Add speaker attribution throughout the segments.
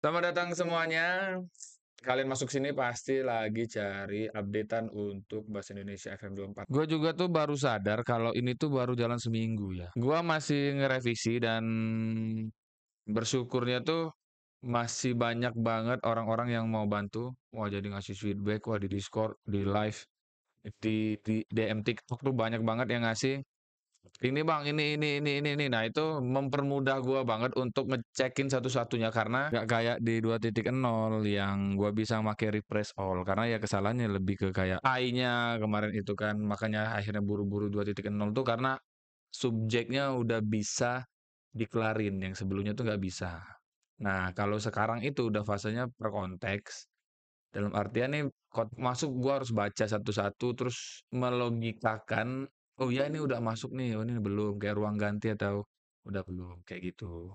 Speaker 1: Selamat datang semuanya. Kalian masuk sini pasti lagi cari updatean untuk Bahasa Indonesia FM 24. Gue juga tuh baru sadar kalau ini tuh baru jalan seminggu ya. Gue masih ngerevisi dan bersyukurnya tuh masih banyak banget orang-orang yang mau bantu. Wah jadi ngasih feedback, wah di Discord, di live, di, di DM TikTok tuh banyak banget yang ngasih ini Bang, ini ini ini ini ini. Nah, itu mempermudah gua banget untuk ngecekin satu-satunya karena nggak kayak di 2.0 yang gua bisa make refresh all karena ya kesalahannya lebih ke kayak AI-nya kemarin itu kan makanya akhirnya buru-buru 2.0 tuh karena subjeknya udah bisa dikelarin yang sebelumnya tuh nggak bisa. Nah, kalau sekarang itu udah fasenya per konteks. Dalam artian nih masuk gua harus baca satu-satu terus melogikakan Oh iya ini udah masuk nih, oh ini belum, kayak ruang ganti atau udah belum, kayak gitu.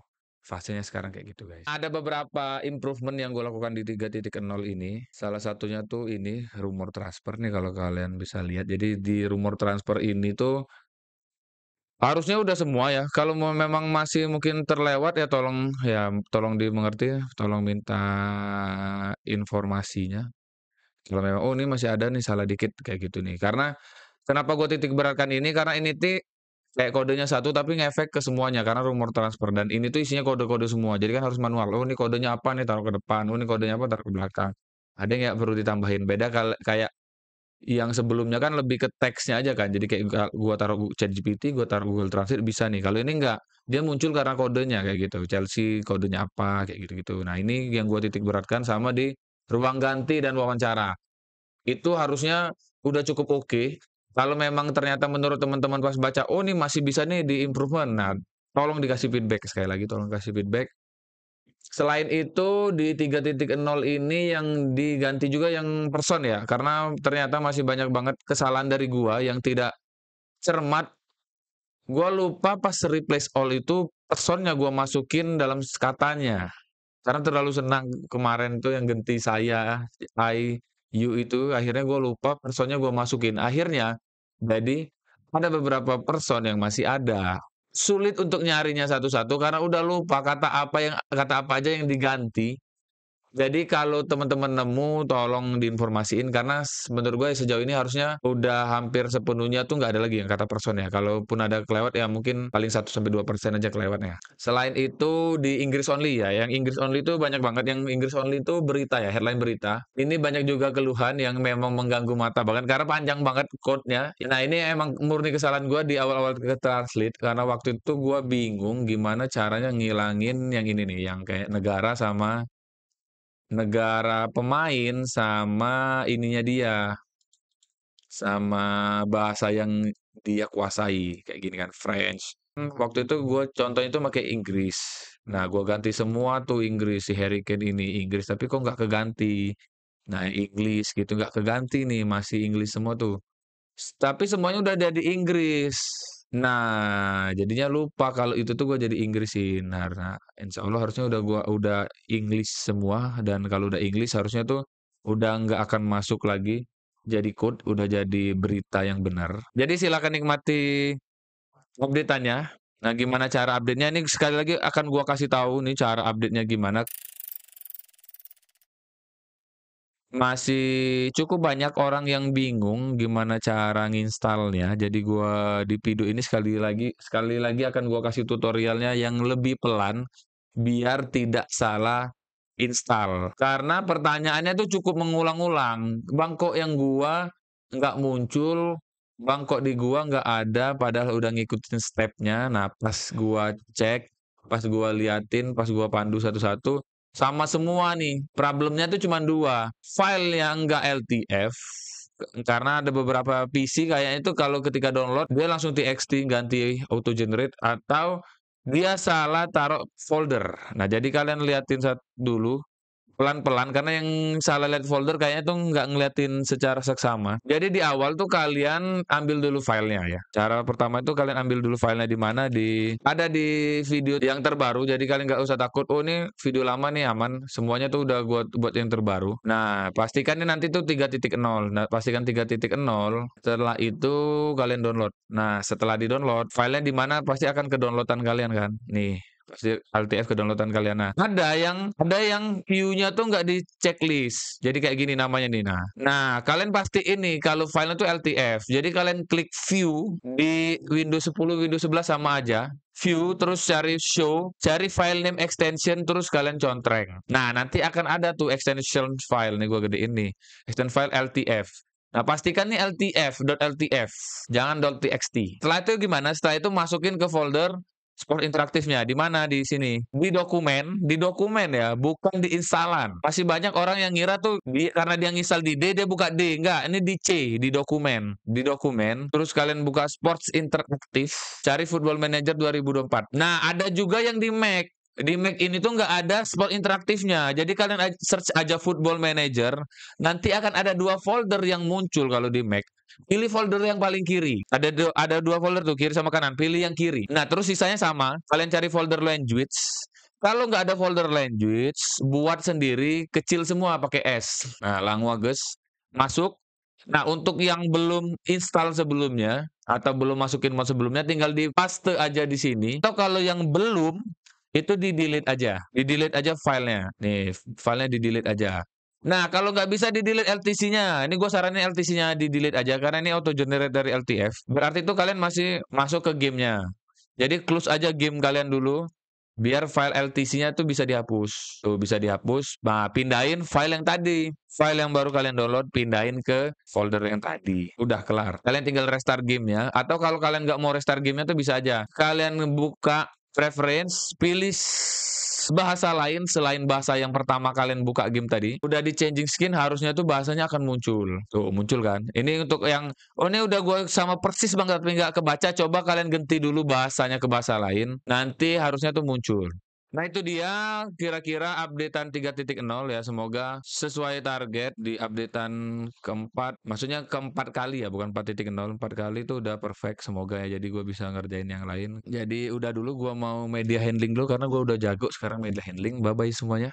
Speaker 1: Fasenya sekarang kayak gitu guys. Ada beberapa improvement yang gue lakukan di 3.0 ini. Salah satunya tuh ini rumor transfer nih kalau kalian bisa lihat. Jadi di rumor transfer ini tuh harusnya udah semua ya. Kalau memang masih mungkin terlewat ya tolong ya tolong dimengerti ya, tolong minta informasinya. Kalau memang oh ini masih ada nih salah dikit kayak gitu nih. Karena Kenapa gue titik beratkan ini, karena ini tuh kayak kodenya satu tapi ngefek ke semuanya karena rumor transfer dan ini tuh isinya kode-kode semua. Jadi kan harus manual. Oh, ini kodenya apa nih taruh ke depan, oh ini kodenya apa taruh ke belakang. Ada yang nggak perlu ditambahin. Beda kayak yang sebelumnya kan lebih ke teksnya aja kan. Jadi kayak gua taruh ChatGPT, gua taruh Google Translate bisa nih. Kalau ini enggak, dia muncul karena kodenya kayak gitu. Chelsea kodenya apa kayak gitu-gitu. Nah, ini yang gua titik beratkan sama di ruang ganti dan wawancara. Itu harusnya udah cukup oke kalau memang ternyata menurut teman-teman pas baca, oh ini masih bisa nih di improvement. Nah, tolong dikasih feedback sekali lagi, tolong kasih feedback. Selain itu di 3.0 ini yang diganti juga yang person ya, karena ternyata masih banyak banget kesalahan dari gua yang tidak cermat. Gua lupa pas replace all itu personnya gua masukin dalam katanya. Karena terlalu senang kemarin tuh yang ganti saya, I, you itu akhirnya gue lupa personnya gue masukin. Akhirnya jadi ada beberapa person yang masih ada. Sulit untuk nyarinya satu-satu karena udah lupa kata apa yang kata apa aja yang diganti. Jadi kalau teman-teman nemu tolong diinformasiin karena menurut gue sejauh ini harusnya udah hampir sepenuhnya tuh nggak ada lagi yang kata person ya. Kalaupun ada kelewat ya mungkin paling 1 sampai 2% aja kelewatnya. Selain itu di Inggris only ya. Yang Inggris only itu banyak banget yang Inggris only itu berita ya, headline berita. Ini banyak juga keluhan yang memang mengganggu mata bahkan karena panjang banget code-nya. Nah, ini emang murni kesalahan gue di awal-awal ke translate karena waktu itu gue bingung gimana caranya ngilangin yang ini nih, yang kayak negara sama Negara pemain sama ininya dia, sama bahasa yang dia kuasai, kayak gini kan, French. Hmm, waktu itu gue contohnya itu pakai Inggris. Nah, gue ganti semua tuh Inggris, si Harry Kane ini Inggris, tapi kok nggak keganti. Nah, Inggris gitu, nggak keganti nih, masih Inggris semua tuh. Tapi semuanya udah jadi Inggris. Nah, jadinya lupa kalau itu tuh gue jadi Inggrisin. Nah, nah insya Allah harusnya udah gua udah English semua dan kalau udah English harusnya tuh udah nggak akan masuk lagi jadi code, udah jadi berita yang benar. Jadi silakan nikmati update-annya. Nah, gimana cara update-nya? Ini sekali lagi akan gua kasih tahu nih cara update-nya gimana. Masih cukup banyak orang yang bingung gimana cara nginstalnya. Jadi gua di video ini sekali lagi sekali lagi akan gua kasih tutorialnya yang lebih pelan biar tidak salah install. Karena pertanyaannya tuh cukup mengulang-ulang. Bang kok yang gua nggak muncul, bang kok di gua nggak ada padahal udah ngikutin stepnya. Nah pas gua cek, pas gua liatin, pas gua pandu satu-satu, sama semua nih. Problemnya tuh cuma dua. File yang nggak LTF, karena ada beberapa PC kayaknya itu kalau ketika download, dia langsung TXT ganti auto generate atau dia salah taruh folder. Nah, jadi kalian liatin dulu Pelan-pelan karena yang salah lihat folder kayaknya tuh nggak ngeliatin secara seksama. Jadi di awal tuh kalian ambil dulu filenya ya. Cara pertama itu kalian ambil dulu filenya di mana di ada di video yang terbaru. Jadi kalian nggak usah takut. Oh ini video lama nih aman. Semuanya tuh udah buat buat yang terbaru. Nah pastikan ini nanti tuh 3.0. Nah pastikan 3.0. Setelah itu kalian download. Nah setelah di download filenya di mana pasti akan ke downloadan kalian kan. Nih LTF kedownload-an kalian. Nah, ada yang ada yang view-nya tuh nggak di-checklist. Jadi kayak gini namanya nih, nah. Nah, kalian pastiin nih kalau filenya tuh LTF. Jadi kalian klik view di Windows 10, Windows 11 sama aja. View, terus cari show, cari file name extension, terus kalian contreng. Nah, nanti akan ada tuh extension file nih gua gedein nih. Extension file LTF. Nah, pastikan nih LTF, .ltf, jangan .txt. Setelah itu gimana? Setelah itu masukin ke folder sport interaktifnya. Di mana? Di sini. Di dokumen, di dokumen ya, bukan di instalan. Masih banyak orang yang ngira tuh di, karena dia nginstal di D, dia buka D. Enggak, ini di C, di dokumen. Di dokumen, terus kalian buka sports interaktif, cari Football Manager 2024. Nah, ada juga yang di Mac. Di Mac ini tuh nggak ada sport interaktifnya. Jadi kalian search aja Football Manager, nanti akan ada dua folder yang muncul kalau di Mac. Pilih folder yang paling kiri. Ada du ada dua folder tuh kiri sama kanan. Pilih yang kiri. Nah terus sisanya sama. Kalian cari folder language. Kalau nggak ada folder language, buat sendiri kecil semua pakai S. Nah languages masuk. Nah untuk yang belum install sebelumnya atau belum masukin mod sebelumnya, tinggal di paste aja di sini. Atau kalau yang belum itu di delete aja, di delete aja filenya. Nih filenya di delete aja. Nah, kalau nggak bisa di-delete LTC-nya, ini gue saranin LTC-nya di-delete aja karena ini auto generate dari LTF. Berarti itu kalian masih masuk ke gamenya. Jadi close aja game kalian dulu, biar file LTC-nya tuh bisa dihapus. Tuh bisa dihapus. Nah, pindahin file yang tadi, file yang baru kalian download, pindahin ke folder yang tadi. Udah kelar. Kalian tinggal restart gamenya. Atau kalau kalian nggak mau restart gamenya tuh bisa aja. Kalian buka preference, pilih bahasa lain selain bahasa yang pertama kalian buka game tadi, udah di changing skin harusnya tuh bahasanya akan muncul. Tuh, muncul kan. Ini untuk yang oh ini udah gue sama persis banget tapi nggak kebaca, coba kalian ganti dulu bahasanya ke bahasa lain. Nanti harusnya tuh muncul. Nah itu dia kira-kira updatean 3.0 ya. Semoga sesuai target di updatean keempat maksudnya keempat kali ya bukan 4.0 empat kali itu udah perfect. Semoga ya jadi gue bisa ngerjain yang lain. Jadi udah dulu gue mau media handling dulu karena gue udah jago sekarang media handling. Bye bye semuanya